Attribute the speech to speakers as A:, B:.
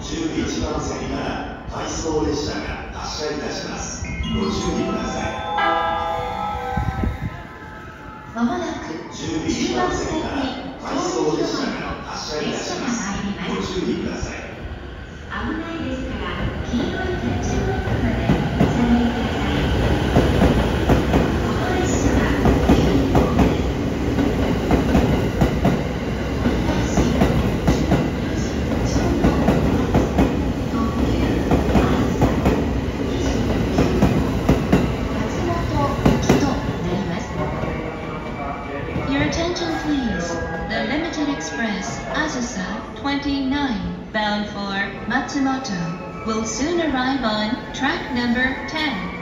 A: 11番線から回送列車が発車いたします。ご注意ください。
B: まもなく
A: 11番線から回送列車が発車いたします。ご注意ください
C: attention please. The limited express Azusa 29 bound for Matsumoto will soon arrive on track number 10.